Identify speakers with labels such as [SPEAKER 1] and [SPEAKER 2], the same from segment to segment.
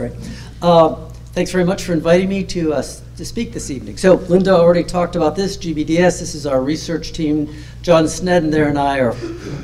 [SPEAKER 1] Great. Uh, Thanks very much for inviting me to, uh, to speak this evening. So Linda already talked about this, GBDS. This is our research team. John Snedden there and I are,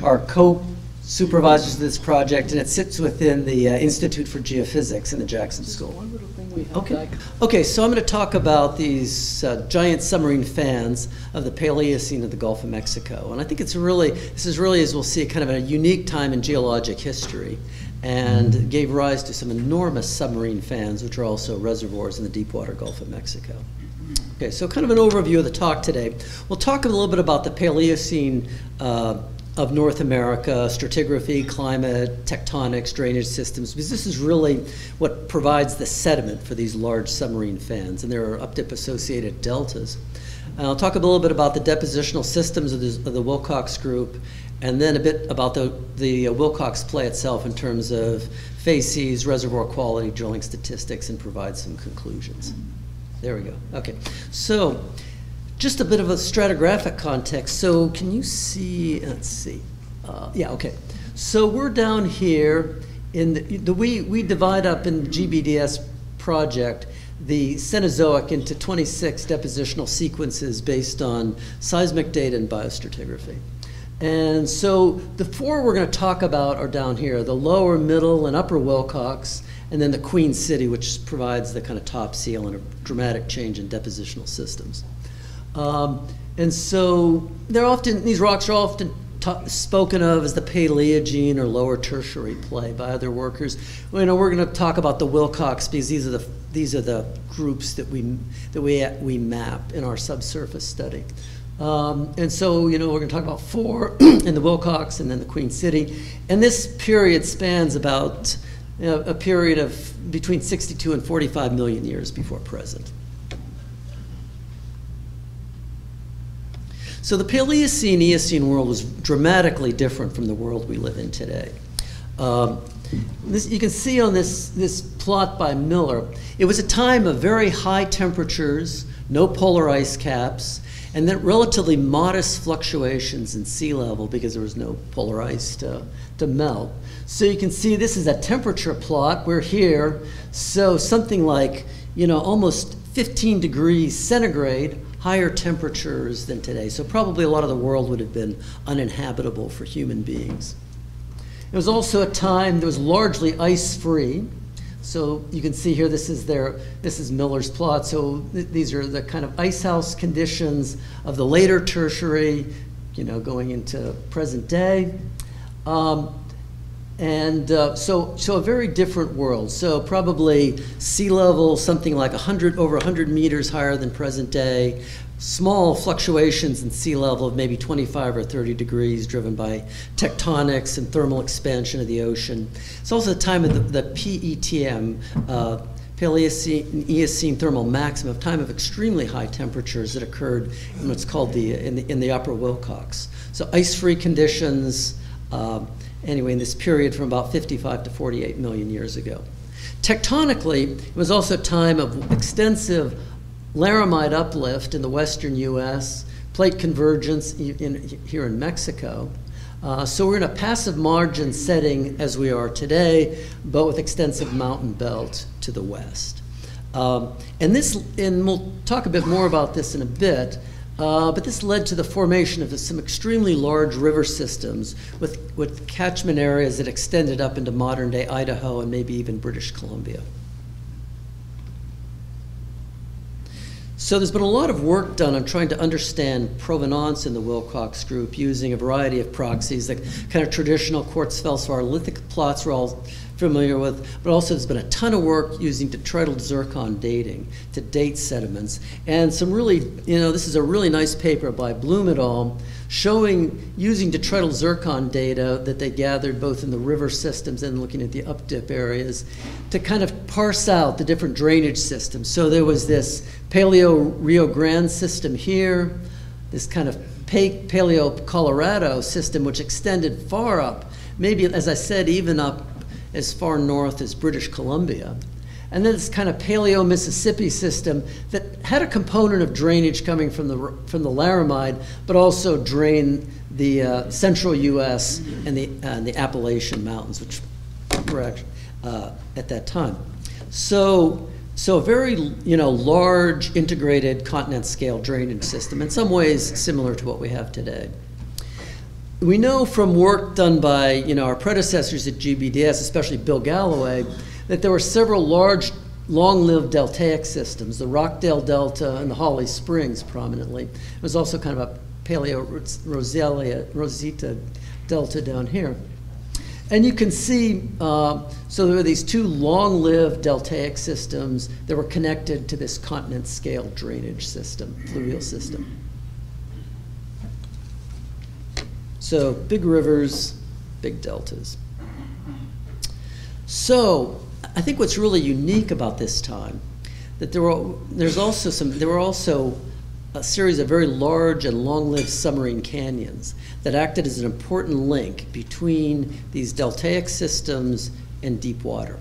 [SPEAKER 1] are co-supervisors of this project, and it sits within the uh, Institute for Geophysics in the Jackson School.
[SPEAKER 2] One little thing we have
[SPEAKER 1] Okay. Okay, so I'm going to talk about these uh, giant submarine fans of the Paleocene of the Gulf of Mexico. And I think it's really, this is really, as we'll see, kind of a unique time in geologic history and gave rise to some enormous submarine fans, which are also reservoirs in the deepwater Gulf of Mexico. Okay, so kind of an overview of the talk today. We'll talk a little bit about the Paleocene uh, of North America, stratigraphy, climate, tectonics, drainage systems, because this is really what provides the sediment for these large submarine fans, and there are updip associated deltas. And I'll talk a little bit about the depositional systems of, this, of the Wilcox group, and then a bit about the, the uh, Wilcox play itself in terms of facies, reservoir quality, drilling statistics, and provide some conclusions. There we go. Okay. So, just a bit of a stratigraphic context. So, can you see? Let's see. Uh, yeah. Okay. So we're down here in the, the we we divide up in the GBDS project the Cenozoic into 26 depositional sequences based on seismic data and biostratigraphy. And so the four we're going to talk about are down here the lower, middle, and upper Wilcox, and then the Queen City, which provides the kind of top seal and a dramatic change in depositional systems. Um, and so they're often, these rocks are often spoken of as the Paleogene or lower tertiary play by other workers. Well, you know, we're going to talk about the Wilcox because these are the, these are the groups that we, that we, we map in our subsurface study. Um, and so, you know, we're going to talk about four in the Wilcox and then the Queen City. And this period spans about you know, a period of between 62 and 45 million years before present. So the Paleocene Eocene world was dramatically different from the world we live in today. Um, this, you can see on this, this plot by Miller, it was a time of very high temperatures, no polar ice caps, and then relatively modest fluctuations in sea level because there was no polar ice to, to melt. So you can see this is a temperature plot. We're here, so something like, you know, almost 15 degrees centigrade higher temperatures than today. So probably a lot of the world would have been uninhabitable for human beings. It was also a time that was largely ice-free. So you can see here, this is their, this is Miller's plot. So th these are the kind of ice house conditions of the later tertiary, you know, going into present day. Um, and uh, so, so a very different world. So probably sea level something like 100, over 100 meters higher than present day. Small fluctuations in sea level of maybe 25 or 30 degrees driven by tectonics and thermal expansion of the ocean. It's also the time of the, the PETM, uh, Paleocene Eocene thermal maximum, time of extremely high temperatures that occurred in what's called the, in the, in the upper Wilcox. So ice-free conditions, uh, anyway, in this period from about 55 to 48 million years ago. Tectonically, it was also a time of extensive laramide uplift in the western U.S., plate convergence in, here in Mexico. Uh, so we're in a passive margin setting as we are today, but with extensive mountain belt to the west. Um, and this, and we'll talk a bit more about this in a bit, uh, but this led to the formation of some extremely large river systems with, with catchment areas that extended up into modern day Idaho and maybe even British Columbia. So there's been a lot of work done on trying to understand provenance in the Wilcox group using a variety of proxies, the kind of traditional quartz feldspar lithic plots we're all familiar with, but also there's been a ton of work using detrital zircon dating to date sediments. And some really, you know, this is a really nice paper by Blum et al. Showing using detrital zircon data that they gathered both in the river systems and looking at the updip areas to kind of parse out the different drainage systems. So there was this Paleo Rio Grande system here, this kind of Paleo Colorado system which extended far up, maybe, as I said, even up as far north as British Columbia. And then this kind of Paleo Mississippi system that had a component of drainage coming from the, from the Laramide, but also drained the uh, central U.S. and the, uh, the Appalachian Mountains, which were actually, uh, at that time. So, so a very you know large integrated continent scale drainage system, in some ways similar to what we have today. We know from work done by you know our predecessors at GBDS, especially Bill Galloway, that there were several large long-lived deltaic systems, the Rockdale Delta and the Holly Springs prominently. It was also kind of a Paleo Rosita Delta down here. And you can see, uh, so there were these two long-lived deltaic systems that were connected to this continent scale drainage system, fluvial system. So big rivers, big deltas. So I think what's really unique about this time that there were there's also some there were also a series of very large and long-lived submarine canyons that acted as an important link between these deltaic systems and deep water.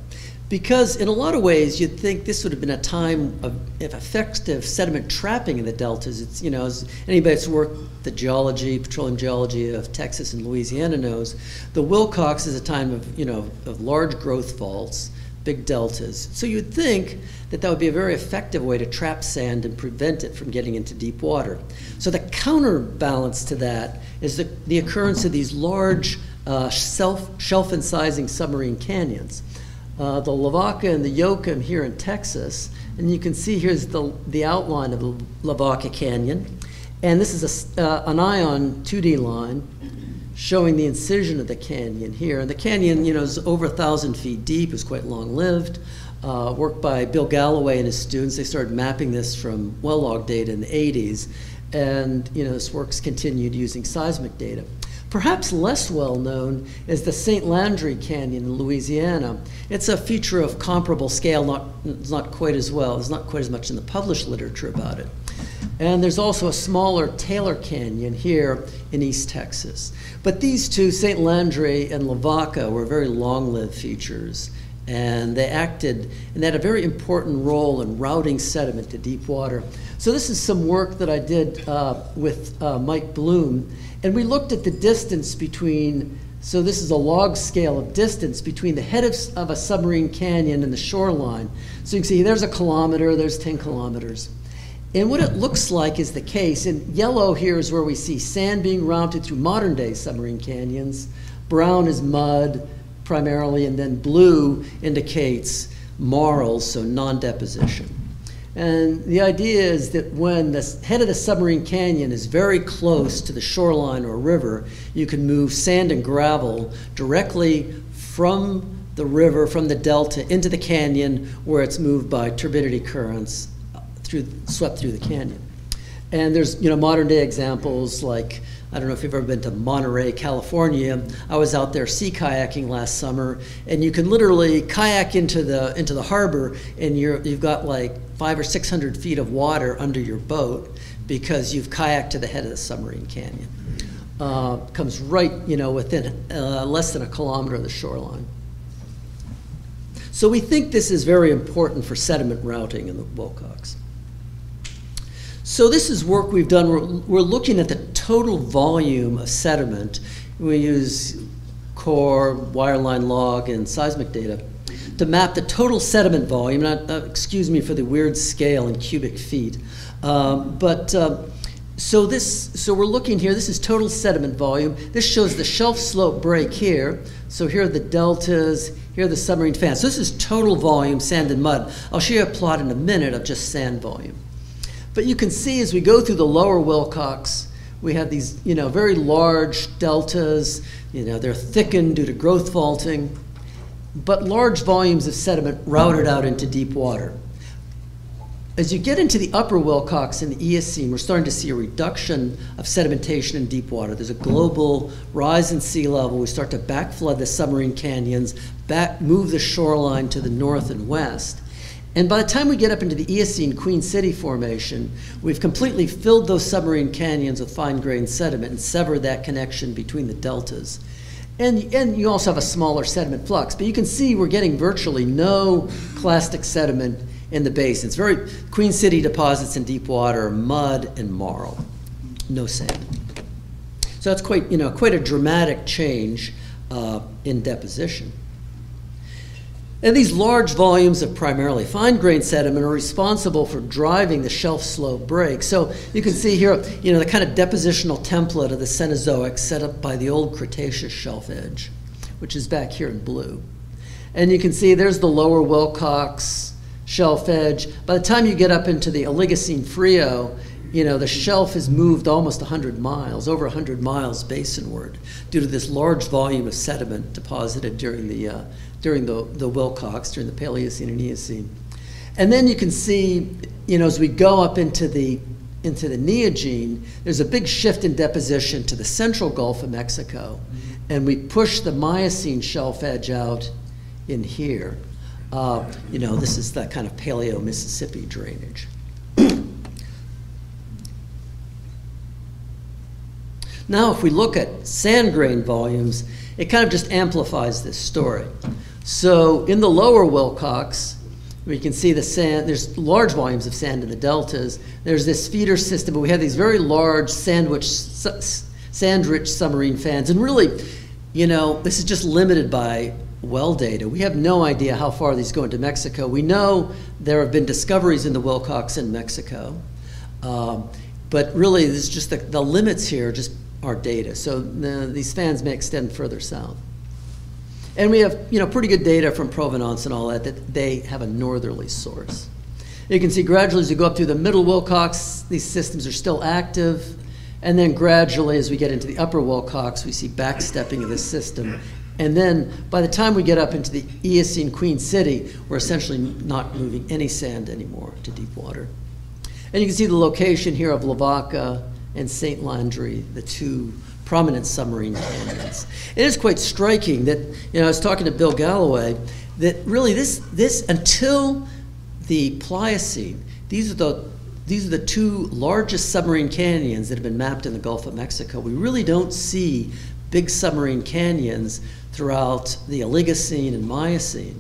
[SPEAKER 1] Because in a lot of ways, you'd think this would have been a time of, of effective sediment trapping in the deltas. It's, you know, as anybody that's worked the geology, petroleum geology of Texas and Louisiana knows, the Wilcox is a time of, you know, of large growth faults big deltas. So you'd think that that would be a very effective way to trap sand and prevent it from getting into deep water. So the counterbalance to that is the, the occurrence of these large uh, self, shelf-incising submarine canyons. Uh, the Lavaca and the Yoakum here in Texas, and you can see here's the, the outline of the Lavaca Canyon. And this is a, uh, an ion 2D line showing the incision of the canyon here. And the canyon, you know, is over a thousand feet deep, is quite long-lived. Uh, worked by Bill Galloway and his students. They started mapping this from well log data in the 80s. And, you know, this work's continued using seismic data. Perhaps less well known is the St. Landry Canyon in Louisiana. It's a feature of comparable scale, not, not quite as well. There's not quite as much in the published literature about it. And there's also a smaller Taylor Canyon here in East Texas. But these two, St. Landry and Lavaca, were very long-lived features. And they acted, and they had a very important role in routing sediment to deep water. So this is some work that I did uh, with uh, Mike Blum. And we looked at the distance between, so this is a log scale of distance between the head of, of a submarine canyon and the shoreline. So you can see there's a kilometer, there's 10 kilometers. And what it looks like is the case. and yellow here is where we see sand being routed through modern day submarine canyons. Brown is mud primarily, and then blue indicates marls, so non deposition. And the idea is that when the head of the submarine canyon is very close to the shoreline or river, you can move sand and gravel directly from the river, from the delta, into the canyon where it's moved by turbidity currents uh, through, swept through the canyon. And there's you know modern day examples like I don't know if you've ever been to Monterey, California. I was out there sea kayaking last summer, and you can literally kayak into the into the harbor, and you're you've got like five or six hundred feet of water under your boat because you've kayaked to the head of the submarine canyon. Uh, comes right you know within uh, less than a kilometer of the shoreline. So we think this is very important for sediment routing in the Wilcox. So this is work we've done. We're, we're looking at the total volume of sediment. We use core, wireline log, and seismic data to map the total sediment volume. Not, uh, excuse me for the weird scale in cubic feet. Um, but uh, so this, so we're looking here. This is total sediment volume. This shows the shelf slope break here. So here are the deltas. Here are the submarine fans. So this is total volume, sand and mud. I'll show you a plot in a minute of just sand volume. But you can see as we go through the lower Wilcox, we have these, you know, very large deltas. You know, they're thickened due to growth faulting, but large volumes of sediment routed out into deep water. As you get into the upper Wilcox and the Eocene, we're starting to see a reduction of sedimentation in deep water. There's a global rise in sea level. We start to backflood the submarine canyons, back, move the shoreline to the north and west. And by the time we get up into the Eocene Queen City Formation, we've completely filled those submarine canyons with fine grained sediment and severed that connection between the deltas. And, and you also have a smaller sediment flux, but you can see we're getting virtually no clastic sediment in the basin. It's very Queen City deposits in deep water, mud and marl, no sand. So that's quite, you know, quite a dramatic change uh, in deposition. And these large volumes of primarily fine grained sediment are responsible for driving the shelf slope break. So you can see here, you know, the kind of depositional template of the Cenozoic set up by the old Cretaceous shelf edge, which is back here in blue. And you can see there's the lower Wilcox shelf edge. By the time you get up into the Oligocene Frio, you know, the shelf has moved almost 100 miles, over 100 miles basinward, due to this large volume of sediment deposited during the, uh, during the, the Wilcox, during the Paleocene and Eocene. And then you can see, you know, as we go up into the, into the Neogene, there's a big shift in deposition to the central Gulf of Mexico. And we push the Miocene shelf edge out in here. Uh, you know, this is that kind of Paleo Mississippi drainage. Now, if we look at sand grain volumes, it kind of just amplifies this story. So in the lower Wilcox, we can see the sand, there's large volumes of sand in the deltas. There's this feeder system, but we have these very large sandwich, sand-rich submarine fans. And really, you know, this is just limited by well data. We have no idea how far these go into Mexico. We know there have been discoveries in the Wilcox in Mexico. Um, but really, this is just the, the limits here just our data. So the, these fans may extend further south. And we have you know, pretty good data from provenance and all that, that they have a northerly source. You can see gradually as you go up through the middle Wilcox, these systems are still active. And then gradually as we get into the upper Wilcox, we see backstepping of this system. And then by the time we get up into the Eocene Queen City, we're essentially not moving any sand anymore to deep water. And you can see the location here of Lavaca, and St. Landry, the two prominent submarine canyons. It is quite striking that, you know, I was talking to Bill Galloway, that really this, this until the Pliocene, these are the these are the two largest submarine canyons that have been mapped in the Gulf of Mexico. We really don't see big submarine canyons throughout the Oligocene and Miocene.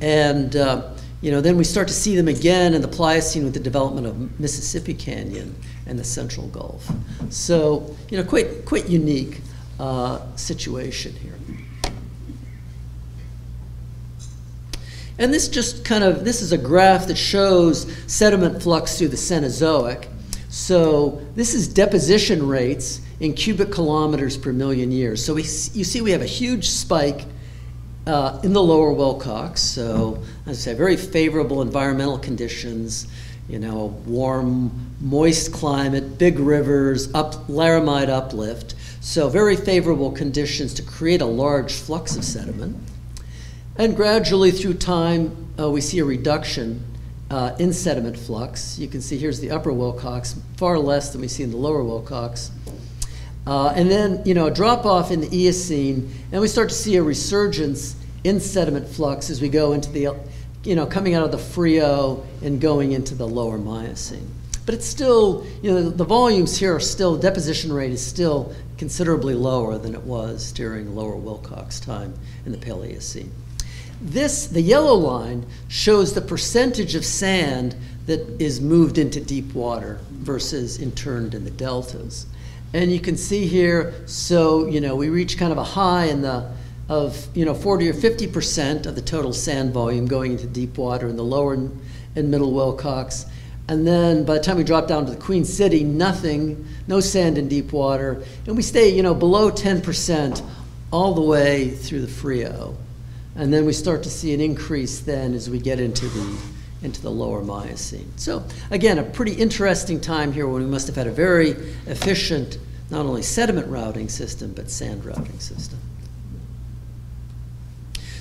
[SPEAKER 1] And uh, you know, then we start to see them again in the Pliocene with the development of Mississippi Canyon and the Central Gulf. So, you know, quite, quite unique uh, situation here. And this just kind of, this is a graph that shows sediment flux through the Cenozoic. So this is deposition rates in cubic kilometers per million years. So we, you see we have a huge spike uh, in the lower Wilcox. So as I say, very favorable environmental conditions you know, warm, moist climate, big rivers, up, laramide uplift. So very favorable conditions to create a large flux of sediment. And gradually through time, uh, we see a reduction uh, in sediment flux. You can see here's the upper Wilcox, far less than we see in the lower Wilcox. Uh, and then, you know, a drop off in the Eocene, and we start to see a resurgence in sediment flux as we go into the you know, coming out of the Frio and going into the lower Miocene. But it's still, you know, the volumes here are still, deposition rate is still considerably lower than it was during lower Wilcox time in the Paleocene. This, the yellow line, shows the percentage of sand that is moved into deep water versus interned in the deltas. And you can see here, so, you know, we reach kind of a high in the of you know 40 or 50 percent of the total sand volume going into deep water in the lower and middle Wilcox. And then by the time we drop down to the Queen City, nothing, no sand in deep water. And we stay, you know, below 10% all the way through the Frio. And then we start to see an increase then as we get into the, into the lower Miocene. So again, a pretty interesting time here when we must have had a very efficient, not only sediment routing system, but sand routing system.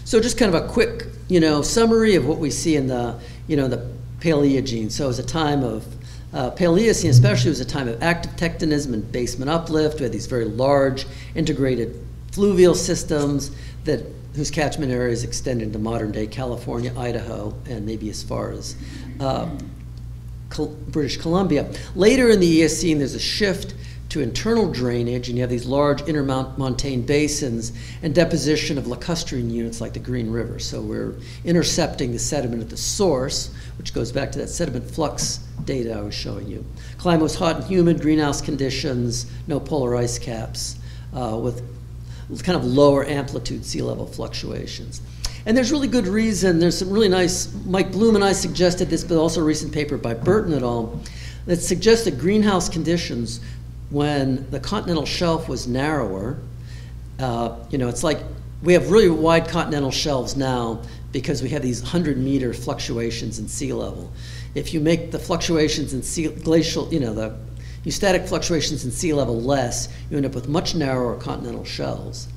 [SPEAKER 1] So just kind of a quick, you know, summary of what we see in the, you know, the Paleogene. So it was a time of uh, Paleocene, especially, was a time of active tectonism and basement uplift. We had these very large integrated fluvial systems that whose catchment areas extend into modern day California, Idaho, and maybe as far as uh, British Columbia. Later in the Eocene, there's a shift to internal drainage, and you have these large intermontane basins and deposition of lacustrine units like the Green River. So we're intercepting the sediment at the source, which goes back to that sediment flux data I was showing you. Climate was hot and humid, greenhouse conditions, no polar ice caps, uh, with kind of lower amplitude sea level fluctuations. And there's really good reason. There's some really nice, Mike Blum and I suggested this, but also a recent paper by Burton et al. that suggests that greenhouse conditions when the continental shelf was narrower. Uh, you know, it's like we have really wide continental shelves now because we have these 100 meter fluctuations in sea level. If you make the fluctuations in sea glacial, you know, the eustatic fluctuations in sea level less, you end up with much narrower continental shelves.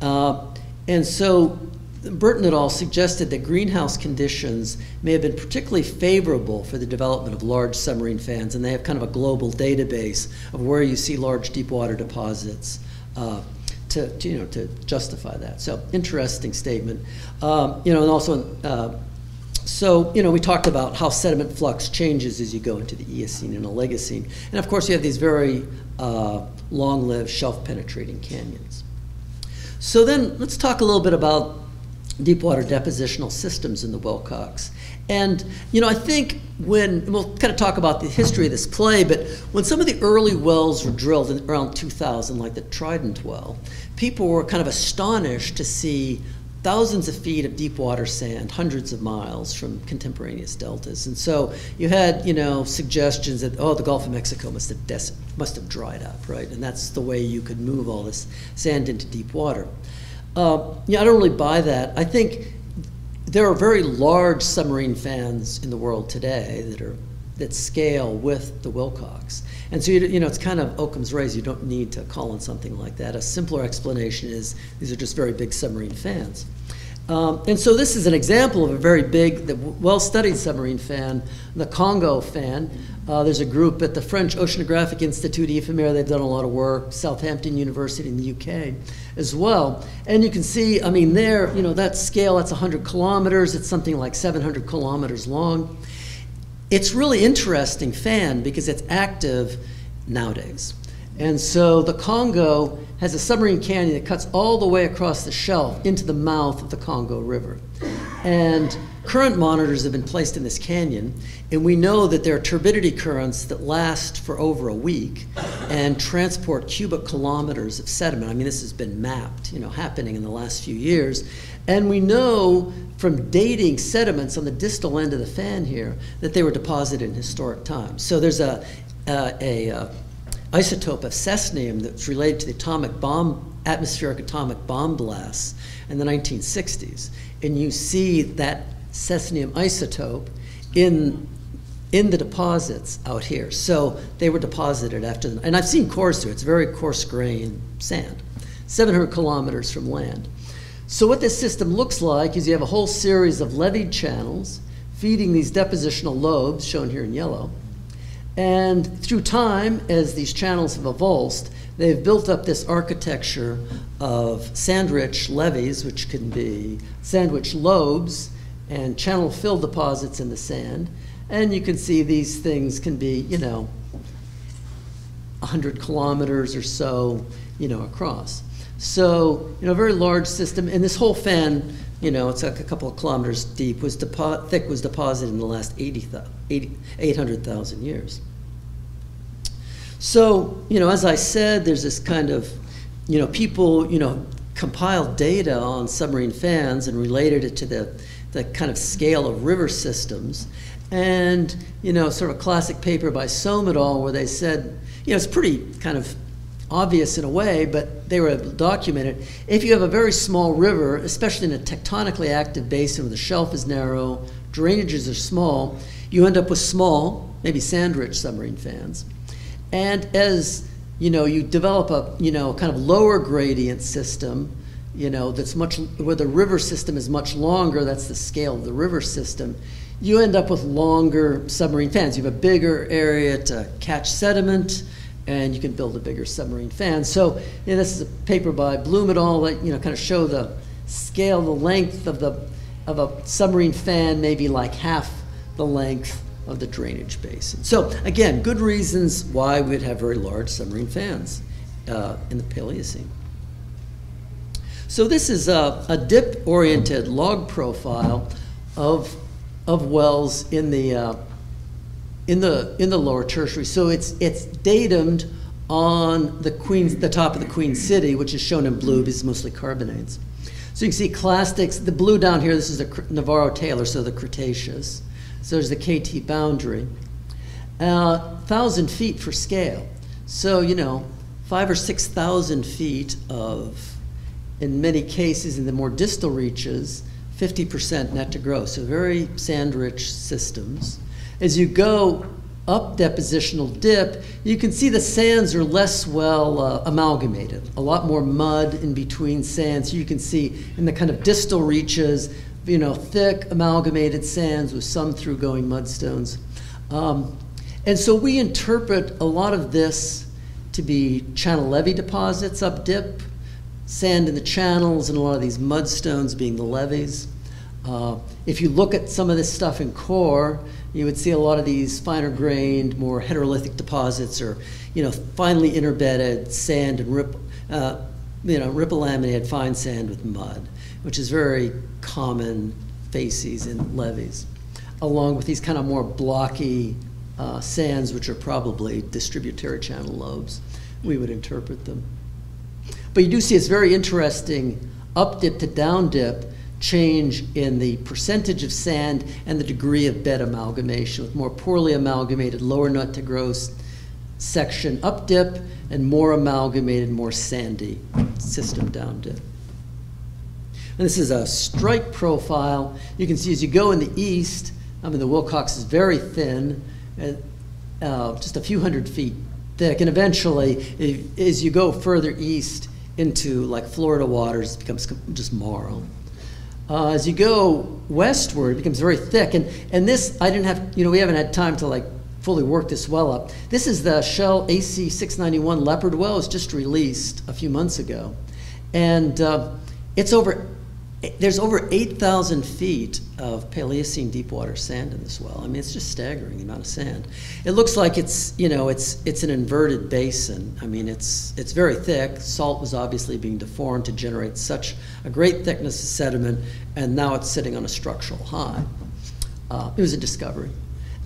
[SPEAKER 1] Uh, and so Burton et al. suggested that greenhouse conditions may have been particularly favorable for the development of large submarine fans, and they have kind of a global database of where you see large deep water deposits. Uh, to, to, you know, to justify that. So interesting statement. Um, you know, and also, uh, so, you know, we talked about how sediment flux changes as you go into the Eocene and Oligocene. And of course, you have these very uh, long-lived shelf-penetrating canyons. So then let's talk a little bit about deep water depositional systems in the Wilcox. And, you know, I think when, we'll kind of talk about the history of this play, but when some of the early wells were drilled in, around 2000, like the Trident well, people were kind of astonished to see thousands of feet of deep water sand, hundreds of miles from contemporaneous deltas. And so you had, you know, suggestions that, oh, the Gulf of Mexico must have, must have dried up, right? And that's the way you could move all this sand into deep water. Uh, yeah, I don't really buy that. I think there are very large submarine fans in the world today that are that scale with the Wilcox. And so, you, you know, it's kind of Occam's razor. You don't need to call on something like that. A simpler explanation is these are just very big submarine fans. Um, and so this is an example of a very big, well-studied submarine fan, the Congo fan. Uh, there's a group at the French Oceanographic Institute, IFREMER, they've done a lot of work, Southampton University in the UK as well. And you can see, I mean, there, you know, that scale, that's 100 kilometers, it's something like 700 kilometers long. It's really interesting fan because it's active nowadays. And so the Congo has a submarine canyon that cuts all the way across the shelf into the mouth of the Congo River. And current monitors have been placed in this canyon, and we know that there are turbidity currents that last for over a week and transport cubic kilometers of sediment. I mean, this has been mapped, you know, happening in the last few years. And we know from dating sediments on the distal end of the fan here that they were deposited in historic times. So there's a, a, a, a isotope of cesium that's related to the atomic bomb, atmospheric atomic bomb blasts in the 1960s. And you see that cesium isotope in, in the deposits out here. So they were deposited after, the, and I've seen cores through, it's very coarse grain sand, 700 kilometers from land. So what this system looks like is you have a whole series of leveed channels feeding these depositional lobes, shown here in yellow, and through time, as these channels have evolved, they've built up this architecture of sand-rich levees, which can be sand-rich lobes and channel fill deposits in the sand. And you can see these things can be, you know, 100 kilometers or so, you know, across. So, you know, a very large system. And this whole fan, you know, it's like a couple of kilometers deep, was depo- thick was deposited in the last 80, 80 800,000 years. So, you know, as I said, there's this kind of, you know, people, you know, compiled data on submarine fans and related it to the, the kind of scale of river systems. And, you know, sort of a classic paper by Sømme et al. where they said, you know, it's pretty kind of obvious in a way, but they were documented. If you have a very small river, especially in a tectonically active basin where the shelf is narrow, drainages are small, you end up with small, maybe sand-rich submarine fans. And as you know, you develop a you know kind of lower gradient system, you know that's much where the river system is much longer. That's the scale of the river system. You end up with longer submarine fans. You have a bigger area to catch sediment, and you can build a bigger submarine fan. So you know, this is a paper by Blum et al. that you know kind of show the scale, the length of the of a submarine fan, maybe like half the length of the drainage basin. So again, good reasons why we'd have very large submarine fans uh, in the Paleocene. So this is a, a dip-oriented log profile of, of wells in the, uh, in, the, in the lower tertiary. So it's, it's datumed on the Queen, the top of the Queen City, which is shown in blue because it's mostly carbonates. So you can see clastics, the blue down here, this is the Navarro Taylor, so the Cretaceous. So there's the KT boundary. Uh, 1,000 feet for scale. So, you know, five or 6,000 feet of, in many cases, in the more distal reaches, 50% net to gross. So very sand-rich systems. As you go up depositional dip, you can see the sands are less well uh, amalgamated. A lot more mud in between sands. You can see in the kind of distal reaches, you know, thick amalgamated sands with some through going mudstones. Um, and so we interpret a lot of this to be channel levee deposits up dip, sand in the channels, and a lot of these mudstones being the levees. Uh, if you look at some of this stuff in core, you would see a lot of these finer grained, more heterolithic deposits, or you know, finely interbedded sand and rip, uh, you know, ripple laminated fine sand with mud, which is very common facies in levees, along with these kind of more blocky uh, sands, which are probably distributary channel lobes. We would interpret them. But you do see it's very interesting up dip to down dip change in the percentage of sand and the degree of bed amalgamation, with more poorly amalgamated lower net to gross section up dip and more amalgamated, more sandy system down dip. And this is a strike profile. You can see as you go in the east, I mean, the Wilcox is very thin, uh, just a few hundred feet thick. And eventually, if, as you go further east into like Florida waters, it becomes just marl. Uh, as you go westward, it becomes very thick. And, and this, I didn't have, you know, we haven't had time to like fully work this well up. This is the Shell AC691 Leopard well. It was just released a few months ago. And uh, it's over there's over 8,000 feet of Paleocene deep water sand in this well. I mean, it's just staggering the amount of sand. It looks like it's, you know, it's, it's an inverted basin. I mean, it's, it's very thick. Salt was obviously being deformed to generate such a great thickness of sediment, and now it's sitting on a structural high. Uh, it was a discovery.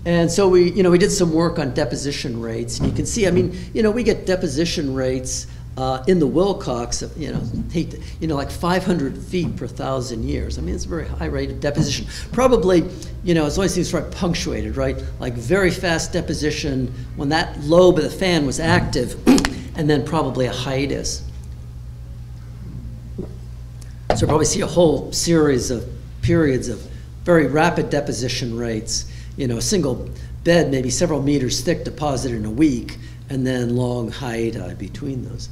[SPEAKER 1] And so we, you know, we did some work on deposition rates. And you can see, I mean, you know, we get deposition rates uh, in the Wilcox, you know, you know, like 500 feet per thousand years. I mean, it's a very high rate of deposition. Probably, you know, it's always seems right punctuated, right? Like very fast deposition when that lobe of the fan was active, and then probably a hiatus. So probably see a whole series of periods of very rapid deposition rates. You know, a single bed maybe several meters thick deposited in a week, and then long hiatus between those.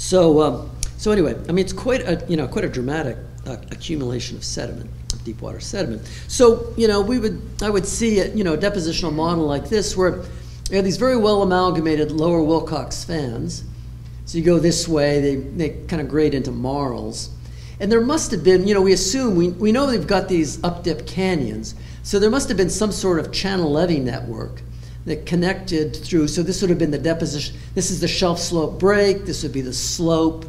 [SPEAKER 1] So, um, so anyway, I mean, it's quite a, you know, quite a dramatic uh, accumulation of sediment, of deep water sediment. So, you know, we would, I would see a, you know, a depositional model like this where you have these very well amalgamated lower Wilcox fans. So you go this way, they, they kind of grade into marls. And there must have been, you know, we assume, we, we know they've got these up dip canyons. So there must have been some sort of channel levee network that connected through. So this would have been the deposition. This is the shelf slope break. This would be the slope.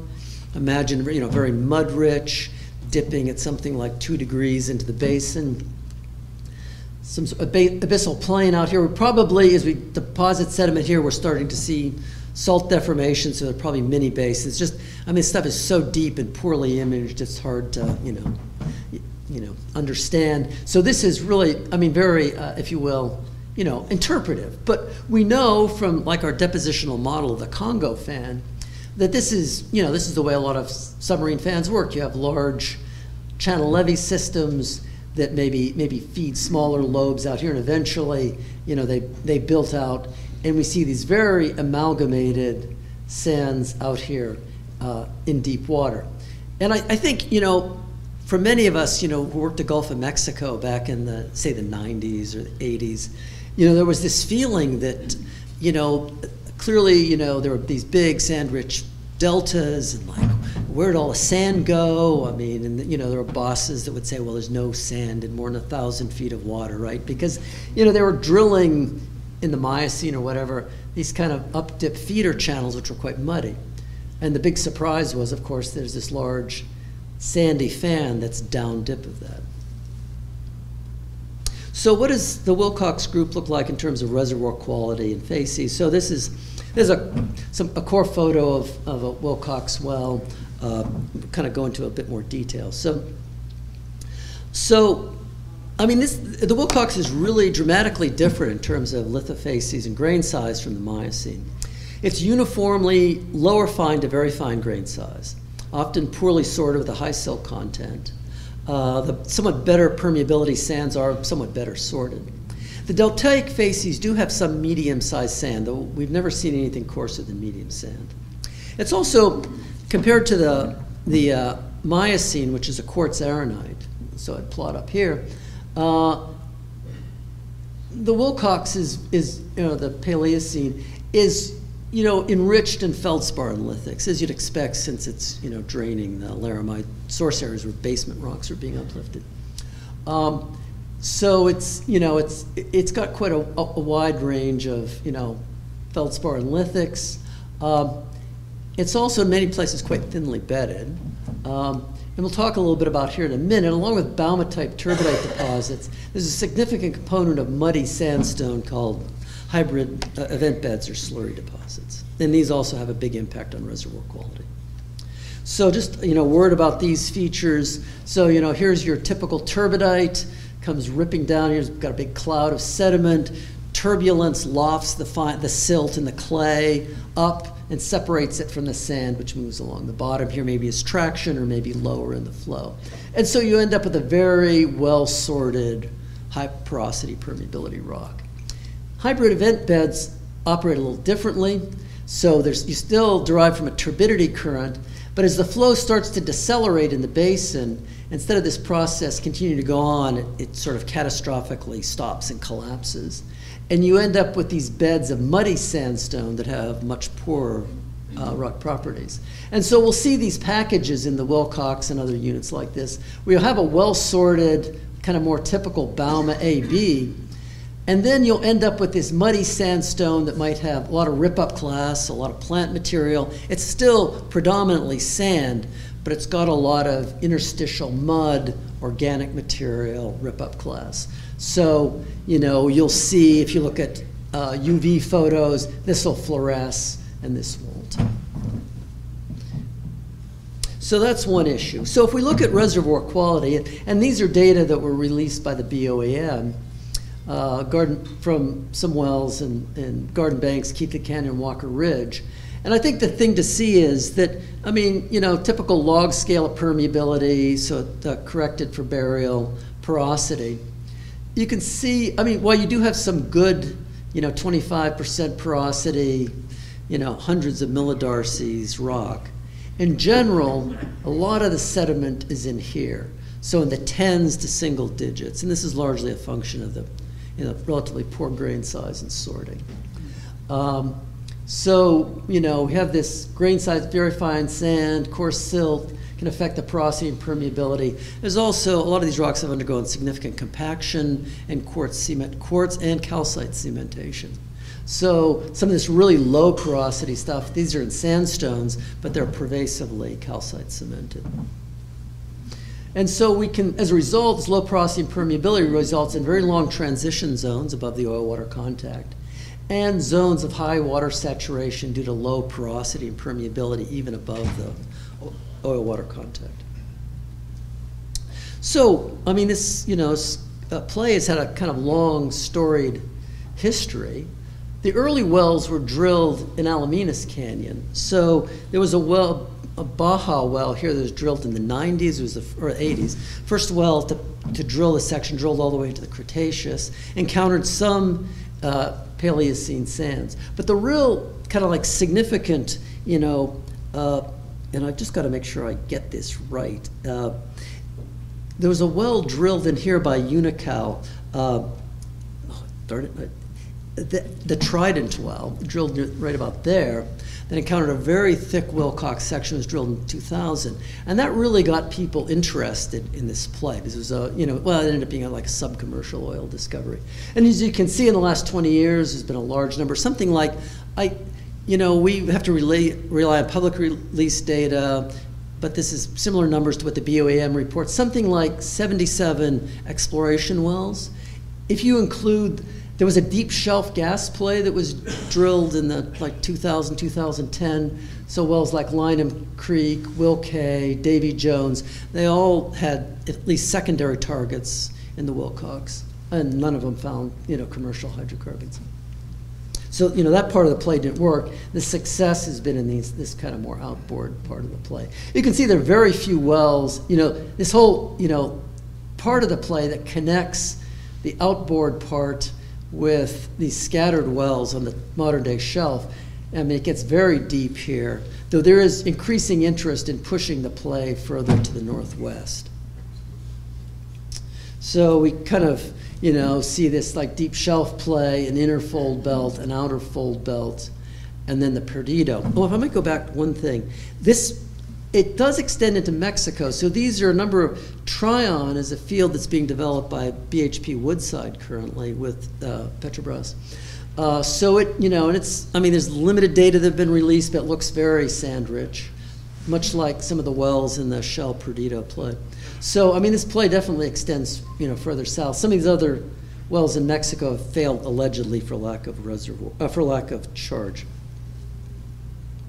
[SPEAKER 1] Imagine, you know, very mud rich, dipping at something like two degrees into the basin. Some abyssal plain out here. We probably, as we deposit sediment here, we're starting to see salt deformation, so they're probably mini basins. Just, I mean, stuff is so deep and poorly imaged, it's hard to, you know, you know, understand. So this is really, I mean, very, uh, if you will, you know, interpretive. But we know from like our depositional model of the Congo fan that this is, you know, this is the way a lot of submarine fans work. You have large channel levee systems that maybe maybe feed smaller lobes out here, and eventually, you know, they they built out, and we see these very amalgamated sands out here uh, in deep water. And I, I think, you know, for many of us, you know, who worked the Gulf of Mexico back in the say the 90s or the 80s, you know, there was this feeling that, you know, clearly, you know, there were these big sand-rich deltas and like, where'd all the sand go? I mean, and you know, there were bosses that would say, well, there's no sand in more than a thousand feet of water, right? Because, you know, they were drilling in the Miocene or whatever, these kind of up-dip feeder channels, which were quite muddy. And the big surprise was, of course, there's this large sandy fan that's down dip of that. So what does the Wilcox group look like in terms of reservoir quality and facies? So this is There's a, some, a core photo of, of a Wilcox well, uh, kind of go into a bit more detail. So, so, I mean, this, the Wilcox is really dramatically different in terms of lithofacies and grain size from the Miocene. It's uniformly lower fine to very fine grain size, often poorly sorted with a high silt content. Uh, the somewhat better permeability sands are somewhat better sorted. The deltaic facies do have some medium-sized sand, though we've never seen anything coarser than medium sand. It's also, compared to the, the uh, Miocene, which is a quartz arenite, so I'd plot up here, uh, the Wilcox is, is you know, the Paleocene is you know, enriched in feldspar and lithics, as you'd expect since it's, you know, draining the laramide source areas where basement rocks are being uplifted. Um, so it's, you know, it's, it's got quite a, a, wide range of, you know, feldspar and lithics. Um, it's also in many places quite thinly bedded. Um, and we'll talk a little bit about here in a minute. Along with Bouma-type turbidite deposits, there's a significant component of muddy sandstone called hybrid uh, event beds or slurry deposits. And these also have a big impact on reservoir quality. So just, you know, word about these features. So, you know, here's your typical turbidite, comes ripping down. Here's got a big cloud of sediment. Turbulence lofts the, fine the silt and the clay up and separates it from the sand, which moves along the bottom. Here maybe is traction or maybe lower in the flow. And so you end up with a very well sorted, high porosity permeability rock. Hybrid event beds operate a little differently. So there's, you still derive from a turbidity current, but as the flow starts to decelerate in the basin, instead of this process continuing to go on, it, it sort of catastrophically stops and collapses. And you end up with these beds of muddy sandstone that have much poorer uh, rock properties. And so we'll see these packages in the Wilcox and other units like this. We'll have a well sorted, kind of more typical Bouma AB and then you'll end up with this muddy sandstone that might have a lot of rip up clasts, a lot of plant material. It's still predominantly sand, but it's got a lot of interstitial mud, organic material, rip up clasts. So, you know, you'll see if you look at uh, UV photos, this will fluoresce and this won't. So that's one issue. So if we look at reservoir quality, and these are data that were released by the BOEM, uh, garden from some wells and, and Garden Banks, Keathley Canyon, Walker Ridge. And I think the thing to see is that, I mean, you know, typical log scale of permeability, so corrected for burial, porosity. You can see, I mean, while you do have some good, you know, 25% porosity, you know, hundreds of millidarcies rock, in general, a lot of the sediment is in here. So in the tens to single digits, and this is largely a function of the you know, relatively poor grain size and sorting. Um, so, you know, we have this grain size, very fine sand, coarse silt, can affect the porosity and permeability. There's also, a lot of these rocks have undergone significant compaction and quartz cement, quartz and calcite cementation. So some of this really low porosity stuff, these are in sandstones, but they're pervasively calcite cemented. And so we can, as a result, this low porosity and permeability results in very long transition zones above the oil-water contact and zones of high water saturation due to low porosity and permeability even above the oil-water contact. So, I mean, this, you know, uh, play has had a kind of long, storied history. The early wells were drilled in Alaminos Canyon. So there was a well a Baha well here that was drilled in the 90s, it was the or 80s. First well to, to drill the section, drilled all the way into the Cretaceous, encountered some uh, Paleocene sands. But the real kind of like significant, you know, uh, and I've just got to make sure I get this right. Uh, there was a well drilled in here by Unocal. Uh, oh, darn it. The, the Trident well, drilled right about there that encountered a very thick Wilcox section was drilled in 2000. And that really got people interested in this play it was a, you know, well, it ended up being a, like a sub-commercial oil discovery. And as you can see in the last 20 years, there's been a large number, something like, I, you know, we have to relay, rely on public release data, but this is similar numbers to what the BOEM reports, something like 77 exploration wells. If you include There was a deep shelf gas play that was drilled in the like 2000, 2010. So wells like Lineham Creek, Wilkay, Davy Jones, they all had at least secondary targets in the Wilcox, and none of them found you know commercial hydrocarbons. So you know that part of the play didn't work. The success has been in these this kind of more outboard part of the play. You can see there are very few wells. You know this whole you know part of the play that connects the outboard part with these scattered wells on the modern day shelf. I mean, it gets very deep here, though there is increasing interest in pushing the play further to the northwest. So we kind of, you know, see this like deep shelf play, an inner fold belt, an outer fold belt, and then the Perdido. Oh, if I might go back one thing. This it does extend into Mexico. So these are a number of Trion is a field that's being developed by BHP Woodside currently with uh, Petrobras. Uh, so it, you know, and it's, I mean, there's limited data that have been released, but it looks very sand rich, much like some of the wells in the Shell Perdido play. So, I mean, this play definitely extends, you know, further south. Some of these other wells in Mexico have failed allegedly for lack of reservoir, uh, for lack of charge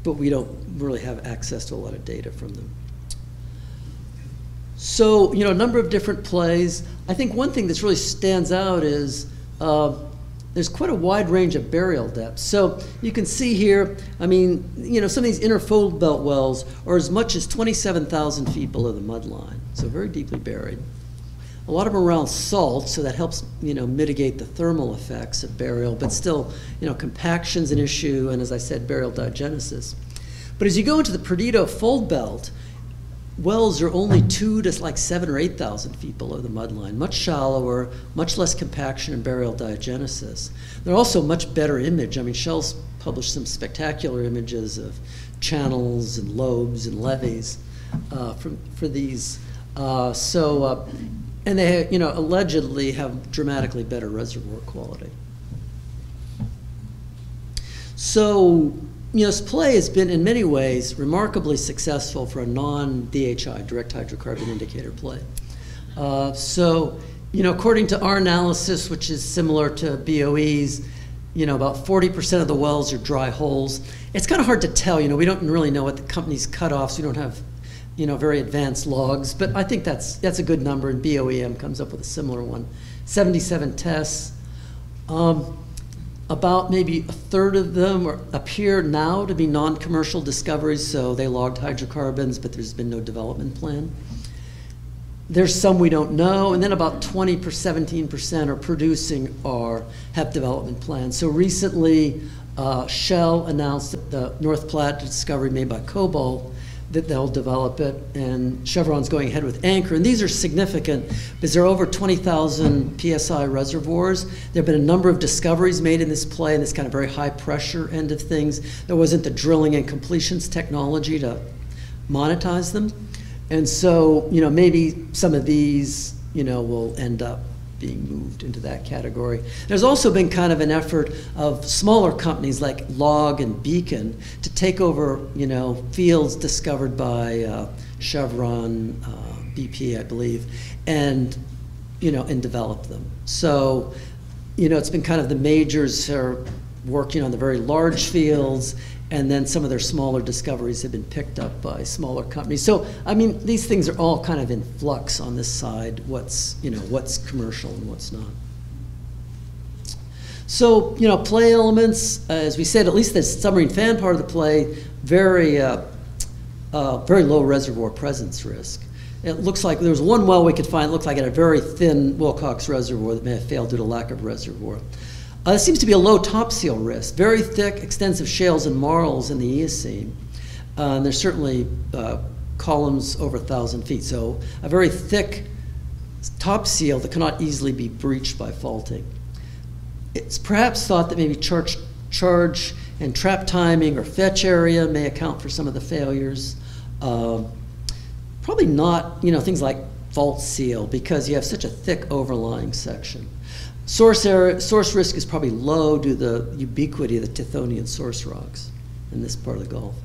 [SPEAKER 1] but we don't really have access to a lot of data from them. So, you know, a number of different plays. I think one thing that really stands out is uh, there's quite a wide range of burial depths. So you can see here, I mean, you know, some of these inner fold belt wells are as much as 27,000 feet below the mud line, so very deeply buried. A lot of them are around salt, so that helps you know mitigate the thermal effects of burial, but still, you know, compaction's an issue, and as I said, burial diagenesis. But as you go into the Perdido fold belt, wells are only two to like seven or eight thousand feet below the mudline, much shallower, much less compaction and burial diagenesis. They're also much better image. I mean, Shell's published some spectacular images of channels and lobes and levees uh, for, for these. Uh, so uh, and they, you know, allegedly have dramatically better reservoir quality. So, you know, this play has been in many ways remarkably successful for a non-DHI, direct hydrocarbon indicator play. Uh, so, you know, according to our analysis, which is similar to BOEM's, you know, about 40% of the wells are dry holes. It's kind of hard to tell, you know, we don't really know what the company's cutoffs, we don't have you know, very advanced logs, but I think that's, that's a good number, and BOEM comes up with a similar one. 77 tests. Um, about maybe a third of them are, appear now to be non-commercial discoveries, so they logged hydrocarbons, but there's been no development plan. There's some we don't know, and then about 20 per 17% are producing or have development plans. So recently, uh, Shell announced the North Platte discovery made by Cobalt that they'll develop it, and Chevron's going ahead with Anchor. And these are significant because there are over 20,000 psi reservoirs. There have been a number of discoveries made in this play in this kind of very high pressure end of things. There wasn't the drilling and completions technology to monetize them. And so, you know, maybe some of these, you know, will end up being moved into that category. There's also been kind of an effort of smaller companies like LLOG and Beacon to take over, you know, fields discovered by uh, Chevron, uh, BP, I believe, and you know, and develop them. So, you know, it's been kind of the majors are working on the very large fields and then some of their smaller discoveries have been picked up by smaller companies. So, I mean, these things are all kind of in flux on this side. What's you know what's commercial and what's not. So, you know, play elements, uh, as we said, at least the submarine fan part of the play, very, uh, uh, very low reservoir presence risk. It looks like there was one well we could find, it looked like it had a very thin Wilcox reservoir that may have failed due to lack of reservoir. Uh, there seems to be a low top seal risk, very thick, extensive shales and marls in the Eocene. Uh, and there's certainly uh, columns over 1,000 feet. So a very thick top seal that cannot easily be breached by faulting. It's perhaps thought that maybe charge, charge and trap timing or fetch area may account for some of the failures. Uh, probably not, you know, things like fault seal because you have such a thick overlying section. Source, area, source risk is probably low due to the ubiquity of the Tithonian source rocks in this part of the Gulf.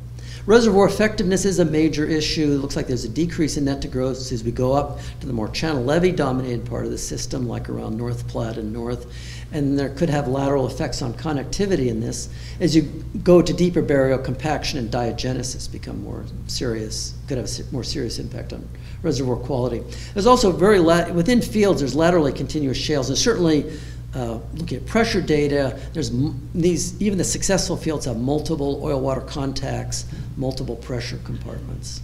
[SPEAKER 1] Reservoir effectiveness is a major issue. It looks like there's a decrease in net to gross as we go up to the more channel levee dominated part of the system, like around North Platte and North. And there could have lateral effects on connectivity in this. As you go to deeper burial, compaction and diagenesis become more serious, could have a more serious impact on reservoir quality. There's also very, within fields, there's laterally continuous shales. And certainly, uh, looking at pressure data, there's these, even the successful fields have multiple oil-water contacts, multiple pressure compartments.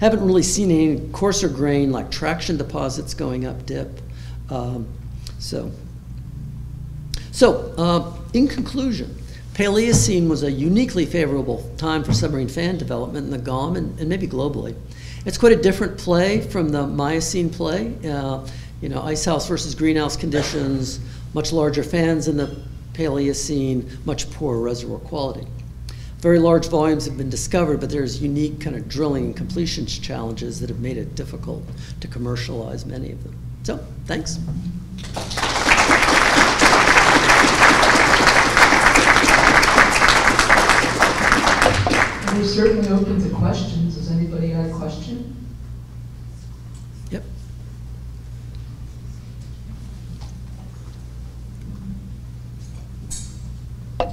[SPEAKER 1] Haven't really seen any coarser grain like traction deposits going up dip. Um, so, so uh, in conclusion, Paleocene was a uniquely favorable time for submarine fan development in the GOM and, and maybe globally. It's quite a different play from the Miocene play. Uh, you know, ice house versus greenhouse conditions, much larger fans in the Paleocene, much poorer reservoir quality. Very large volumes have been discovered, but there's unique kind of drilling and completions challenges that have made it difficult to commercialize many of them. So, thanks.
[SPEAKER 2] Certainly open to questions. Does anybody have a question?
[SPEAKER 1] Yep.
[SPEAKER 3] A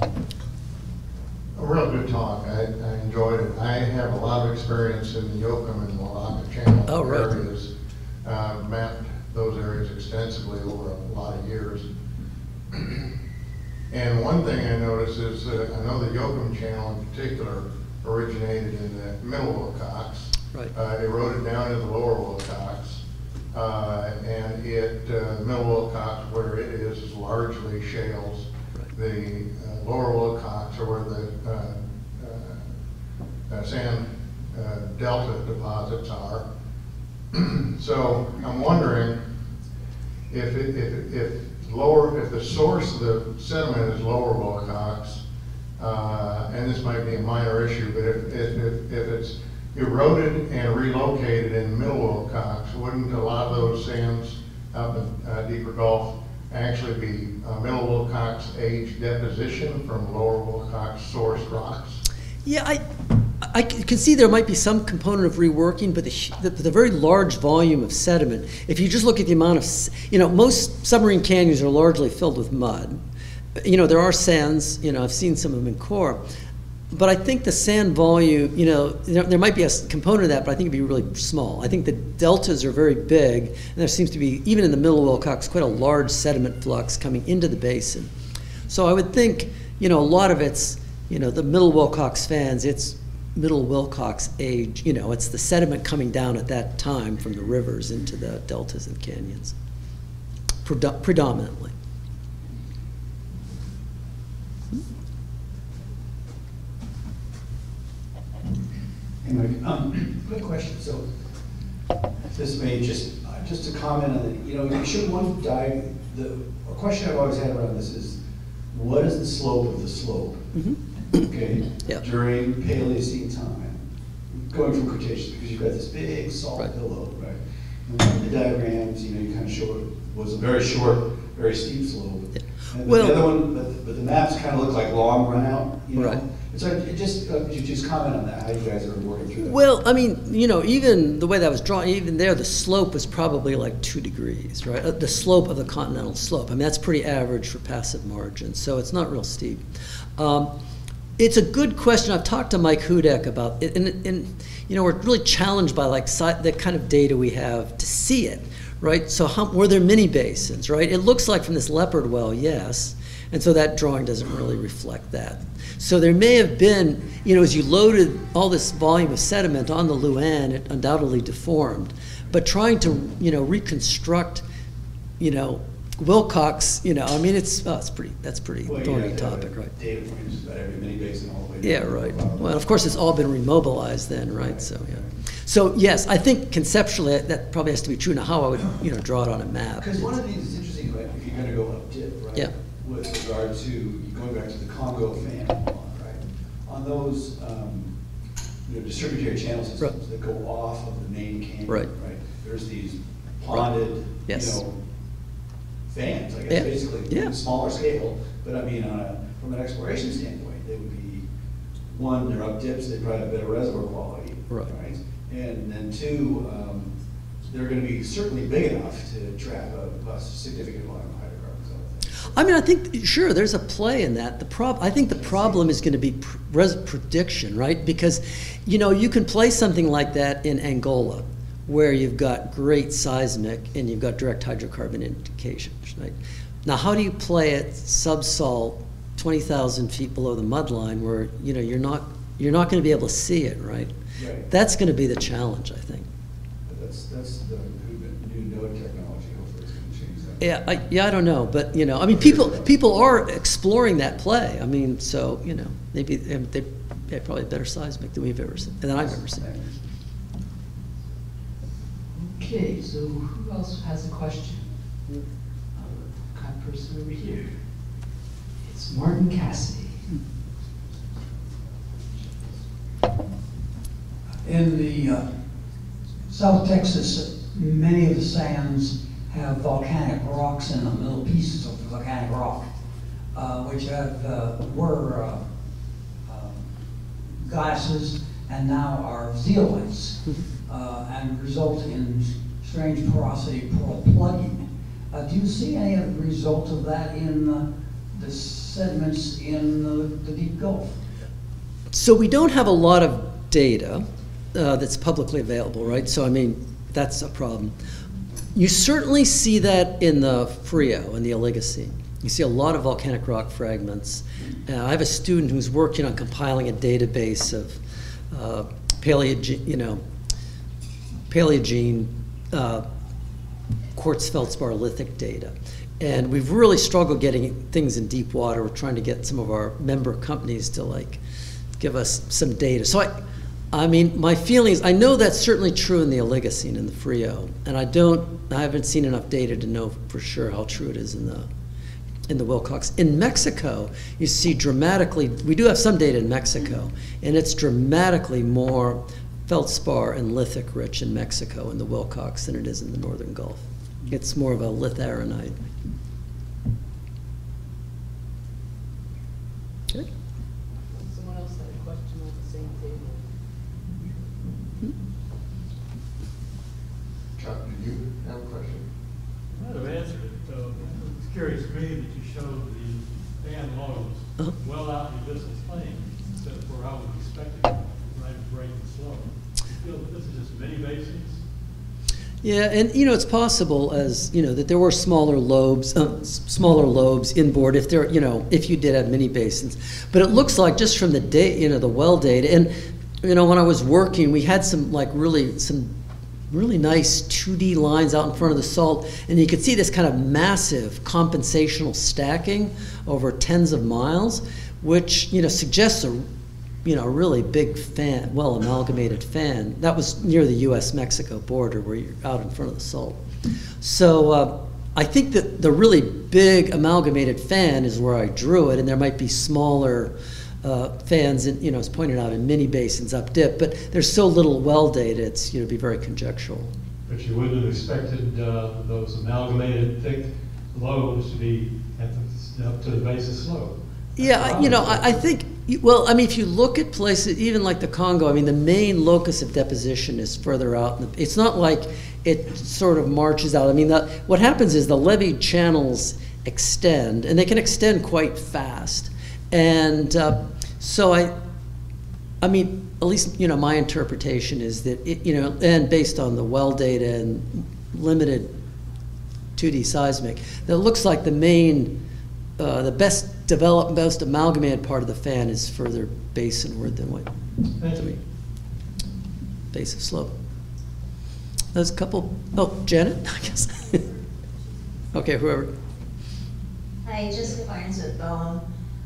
[SPEAKER 3] real good talk. I, I enjoyed it. I have a lot of experience in the Yoakum and Lavaca Channel
[SPEAKER 1] Oh, right.
[SPEAKER 3] areas. Uh, mapped those areas extensively over a lot of years. And one thing I noticed is, that I know the Yoakum Channel in particular originated in the middle Wilcox.
[SPEAKER 1] Right.
[SPEAKER 3] Uh, eroded down to the lower Wilcox. Uh, and it, uh, middle Wilcox, where it is, is largely shales.
[SPEAKER 1] Right.
[SPEAKER 3] The uh, lower Wilcox are where the uh, uh, sand uh, delta deposits are. So I'm wondering if, it- if, if lower, if the source of the sediment is lower Wilcox, uh, and this might be a minor issue, but if, if, if- it's eroded and relocated in middle Wilcox, wouldn't a lot of those sands up in uh, deeper Gulf actually be uh, middle Wilcox age deposition from lower Wilcox source rocks?
[SPEAKER 1] Yeah, I can see there might be some component of reworking, but the, the, the very large volume of sediment, if you just look at the amount of, you know, most submarine canyons are largely filled with mud. You know, there are sands, you know, I've seen some of them in core. But I think the sand volume, you know, there, there might be a component of that, but I think it'd be really small. I think the deltas are very big, and there seems to be, even in the middle of Wilcox, quite a large sediment flux coming into the basin. So I would think, you know, a lot of it's, you know, the Middle Wilcox fans, it's Middle Wilcox age, you know, it's the sediment coming down at that time from the rivers into the deltas and canyons, Predo- predominantly.
[SPEAKER 4] Mike, um, quick question, so, this may just, uh, just to comment on the, you know, you should one dive the, a question I've always had around this is, what is the slope of the slope? Okay?
[SPEAKER 1] Yeah.
[SPEAKER 4] During Paleocene time, going from Cretaceous, because you've got this big salt
[SPEAKER 1] Right.
[SPEAKER 4] pillow, right? And one of the diagrams, you know, you kind of show it was a very short, very steep slope.
[SPEAKER 1] Yeah.
[SPEAKER 4] And
[SPEAKER 1] Well-
[SPEAKER 4] the other one, but, but the maps kind of look like long run out, you know?
[SPEAKER 1] Right.
[SPEAKER 4] So just, uh, you just comment on that, how you guys are working through that?
[SPEAKER 1] Well, I mean, you know, even the way that was drawn, even there, the slope was probably like two degrees, right? Uh, The slope of the continental slope. I mean, that's pretty average for passive margins, so it's not real steep. Um, it's a good question. I've talked to Mike Hudec about it, and, and you know, we're really challenged by like the kind of data we have to see it, right? So, how, were there mini basins, right? It looks like from this leopard well, yes, and so that drawing doesn't really reflect that. So there may have been, you know, as you loaded all this volume of sediment on the Louann, it undoubtedly deformed. But trying to, you know, reconstruct, you know, Wilcox, you know, I mean, it's, oh, it's pretty, that's pretty
[SPEAKER 4] Well,
[SPEAKER 1] thorny
[SPEAKER 4] to have
[SPEAKER 1] topic, right?
[SPEAKER 4] Data points about every mini basin all the way.
[SPEAKER 1] Yeah, right. Well, of course, it's all been remobilized then, right? So, yeah. So, yes, I think conceptually, that probably has to be true. Now, how I would, you know, draw it on a map.
[SPEAKER 4] Because one of these is interesting, right, if you're gonna go up dip, right?
[SPEAKER 1] Yeah.
[SPEAKER 4] With regard to, going back to the Congo fan law, right? On those, um, you know, distributary channel systems that go off of the main canyon,
[SPEAKER 1] Right.
[SPEAKER 4] right? There's these ponded, you
[SPEAKER 1] Yes.
[SPEAKER 4] know, fans, I
[SPEAKER 1] Yeah.
[SPEAKER 4] guess, basically,
[SPEAKER 1] Yeah.
[SPEAKER 4] smaller scale, but I mean, on a, from an exploration standpoint, they would be one, they're up dips, they probably have better reservoir quality.
[SPEAKER 1] Right.
[SPEAKER 4] And then two, um, they're gonna be certainly big enough to trap a, a significant volume of hydrocarbons, I would think.
[SPEAKER 1] I mean, I think, sure, there's a play in that. The prob, I think the problem is gonna be pr- res- prediction, right? Because, you know, you can play something like that in Angola, where you've got great seismic and you've got direct hydrocarbon indications, right? Now, how do you play it subsalt, twenty thousand feet below the mud line, where, you know, you're not, you're not gonna be able to see it, right?
[SPEAKER 4] Right.
[SPEAKER 1] That's gonna be the challenge, I think.
[SPEAKER 4] That's, that's the new, new node technology, hopefully it's gonna change that.
[SPEAKER 1] Yeah, I, yeah, I don't know, but, you know, I mean, people, people are exploring that play. I mean, so, you know, maybe they, they they have probably a better seismic than we've ever seen, than I've ever seen.
[SPEAKER 2] Okay, so who else has a question? Uh, Kind of person over here. It's Martin Cassidy.
[SPEAKER 5] In the uh, South Texas, many of the sands have volcanic rocks in them, little pieces of volcanic rock, uh, which have, uh, were uh, um, glasses and now are zeolites, uh, and result in strange porosity, poor plugging. Uh, Do you see any of the result of that in uh, the sediments in the the deep Gulf?
[SPEAKER 1] So we don't have a lot of data uh, that's publicly available, right? So I mean, that's a problem. You certainly see that in the Frio and the Oligocene. You see a lot of volcanic rock fragments. Uh, I have a student who's working on compiling a database of uh, Paleogene, you know, Paleogene uh, quartz feldspar lithic data. And we've really struggled getting things in deep water. We're trying to get some of our member companies to like give us some data. So I, I mean, my feelings, I know that's certainly true in the Oligocene in the Frio, and I don't, I haven't seen enough data to know for sure how true it is in the in the Wilcox. In Mexico, you see dramatically, we do have some data in Mexico, mm-hmm. and it's dramatically more feldspar and lithic rich in Mexico in the Wilcox than it is in the Northern Gulf. It's more of a litharenite. Okay.
[SPEAKER 6] Someone else had a question on the same table.
[SPEAKER 3] Chuck, do you have a question?
[SPEAKER 7] Might have answered it. Uh, It's curious to me that you showed the fan
[SPEAKER 1] Uh-huh.
[SPEAKER 7] well out in the distance plane, except for I would expect it right break and slow. You feel that this is just mini basins?
[SPEAKER 1] Yeah, and you know, it's possible as, you know, that there were smaller lobes, uh, smaller lobes inboard if there, you know, if you did have mini basins. But it looks like just from the data, you know, the well data, and, you know, when I was working, we had some, like, really, some really nice 2D lines out in front of the salt, and you can see this kind of massive compensational stacking over tens of miles, which, you know, suggests a, you know, a really big fan, well amalgamated fan. That was near the U.S.-Mexico border where you're out in front of the salt. So uh, I think that the really big amalgamated fan is where I drew it, and there might be smaller uh, fans, in, you know, as pointed out, in many basins up dip, but there's so little well data, it's, you know, be very conjectural.
[SPEAKER 7] But you wouldn't have expected uh, those amalgamated thick lows to be at the, up to the base of slope.
[SPEAKER 1] Yeah, you know, I, I think, well, I mean, if you look at places, even like the Congo, I mean, the main locus of deposition is further out. in the- It's not like it sort of marches out. I mean, the, what happens is the levee channels extend, and they can extend quite fast. And uh, so I, I mean, at least, you know, my interpretation is that, it, you know, and based on the well data and limited 2D seismic, that it looks like the main, uh, the best developed, most amalgamated part of the fan is further basinward than what,
[SPEAKER 7] Thank you.
[SPEAKER 1] base of slope. There's a couple, oh, Janet, I guess. Okay, whoever.
[SPEAKER 8] Hi, Jessica Barnes with BOEM.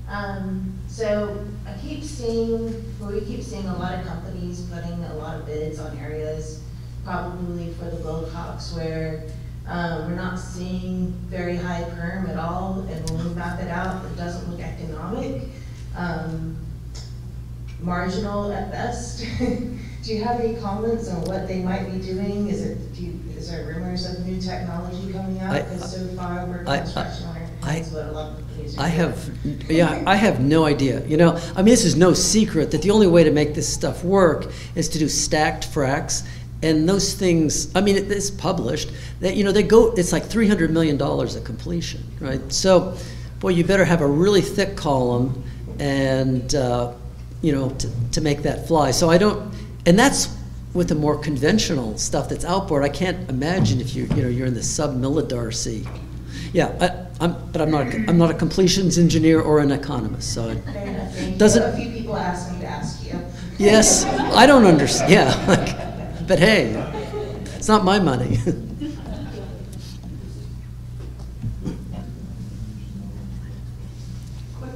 [SPEAKER 8] Um, so I keep seeing, well, we keep seeing a lot of companies putting a lot of bids on areas, probably for the Wilcox, where, um, we're not seeing very high perm at all, and when we map it out, it doesn't look economic. Um, marginal at best. Do you have any comments on what they might be doing? Is it, do you, is there rumors of new technology coming out? Because so far, we're
[SPEAKER 1] I- I-
[SPEAKER 8] construction on our
[SPEAKER 1] I-
[SPEAKER 8] hands, what a lot of companies are
[SPEAKER 1] I have, yeah, I have no idea. You know, I mean, this is no secret that the only way to make this stuff work is to do stacked fracs, And those things, I mean, it- it's published, that, you know, they go, it's like $300 million at completion, right? So, boy, you better have a really thick column and, uh, you know, to, to make that fly. So I don't, and that's with the more conventional stuff that's outboard. I can't imagine if you, you know, you're in the sub-millidarcy. Yeah, I, I'm, but I'm not, a- I'm not a completions engineer or an economist, so. I-
[SPEAKER 8] Fair enough, thank you.
[SPEAKER 1] Doesn't-
[SPEAKER 8] A few people asked me to ask you.
[SPEAKER 1] Yes, I don't understand, yeah, like, but hey, it's not my money.
[SPEAKER 6] Quick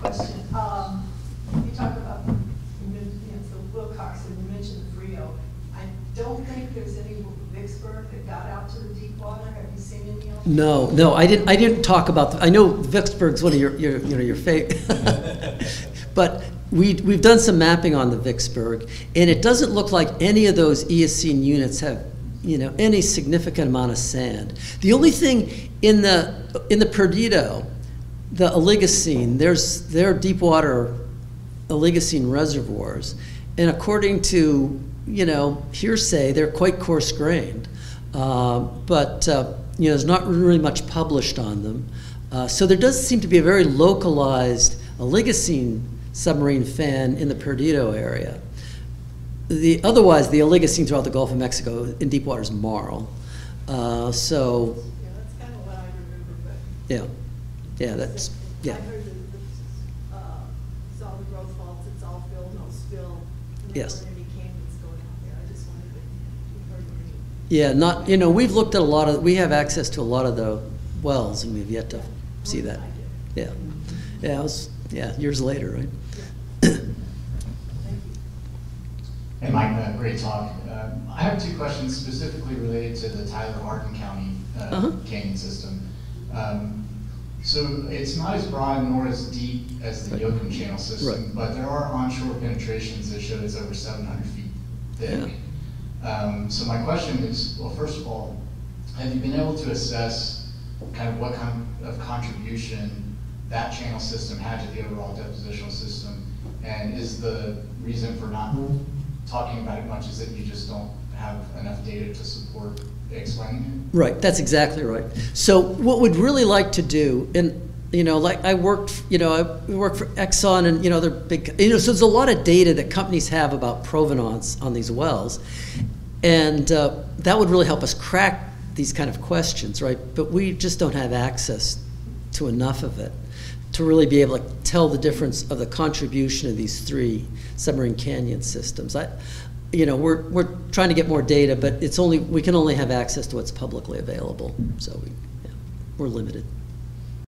[SPEAKER 6] question. Um, you talked about, you mentioned, you know, the Wilcox, and you mentioned the Frio. I don't think there's any Vicksburg that got out to the deep water. Have you seen any of them?
[SPEAKER 1] No, no, I didn't, I didn't talk about, the- I know Vicksburg's one of your, your, you know, your fa, but we, we've done some mapping on the Vicksburg, and it doesn't look like any of those Eocene units have, you know, any significant amount of sand. The only thing in the, in the Perdido, the Oligocene, there's, there are deep water Oligocene reservoirs, and according to, you know, hearsay, they're quite coarse grained. Uh, but, uh, you know, there's not really much published on them. Uh, so there does seem to be a very localized Oligocene submarine fan in the Perdido area. The, otherwise, the Oligocene throughout the Gulf of Mexico in deep water is marl. Uh, so,
[SPEAKER 6] Yeah, that's kind of what I remember, but.
[SPEAKER 1] yeah, yeah, that's, yeah.
[SPEAKER 6] I heard that it's, uh, it's all the growth faults, it's all fill, no spill.
[SPEAKER 1] Yes.
[SPEAKER 6] weren't any canyons going out there. I just wondered if you heard any.
[SPEAKER 1] Yeah, not, you know, we've looked at a lot of, we have access to a lot of the wells, and we've yet to see that. Yeah, yeah, it was, yeah, years later, right?
[SPEAKER 6] Thank you.
[SPEAKER 9] Hey, Mike, uh, great talk. Um, I have two questions specifically related to the Tyler Martin County uh,
[SPEAKER 1] Uh-huh.
[SPEAKER 9] canyon system. Um, So it's not as broad nor as deep as the
[SPEAKER 1] Right.
[SPEAKER 9] Yoakum Channel system,
[SPEAKER 1] Right.
[SPEAKER 9] but there are onshore penetrations that show it's over seven hundred feet thick. Um, So my question is, well, first of all, have you been able to assess kind of what kind of contribution that channel system had to the overall depositional system? And is the reason for not talking about it much is that you just don't have enough data to support explaining it?
[SPEAKER 1] Right, that's exactly right. So what we'd really like to do, and, you know, like, I worked, you know, I worked for Exxon and, you know, other big, you know, so there's a lot of data that companies have about provenance on these wells. And uh, that would really help us crack these kind of questions, right? But we just don't have access to enough of it to really be able to tell the difference of the contribution of these three submarine canyon systems. I, you know, we're, we're trying to get more data, but it's only, we can only have access to what's publicly available, so we, yeah, we're limited.